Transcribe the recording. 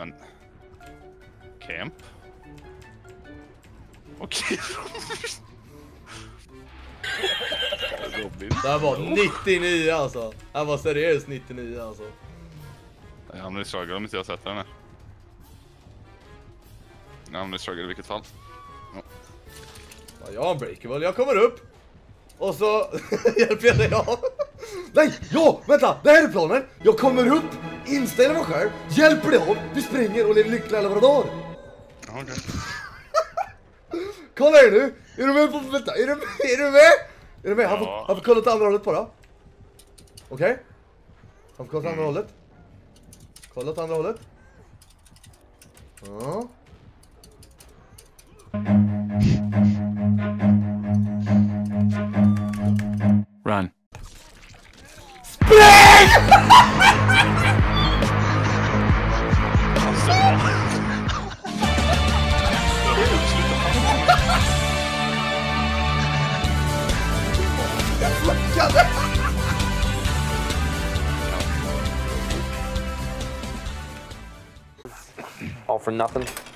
Men... Camp? Okej. Robin. Det här var 99 alltså. Det här var seriöst 99 alltså. Jag hamnar i struggle om inte jag sätter den här. Jag hamnar i struggle i vilket fall. Ja, jag har en breakable, jag kommer upp. Och så hjälper jag dig av. Nej, ja, vänta, det här är planen. Jag kommer upp, inställer mig själv, hjälper dig av, vi springer och lever lyckliga alla våra dagar. Ja, okej. Kolla här nu! Är du med på, vänta, är du, är du med? Är du med? Han får, Ja. han får kolla åt andra hållet bara. Okej? Han får kolla åt andra hållet. Kolla åt andra hållet. Ja. Run. All for nothing.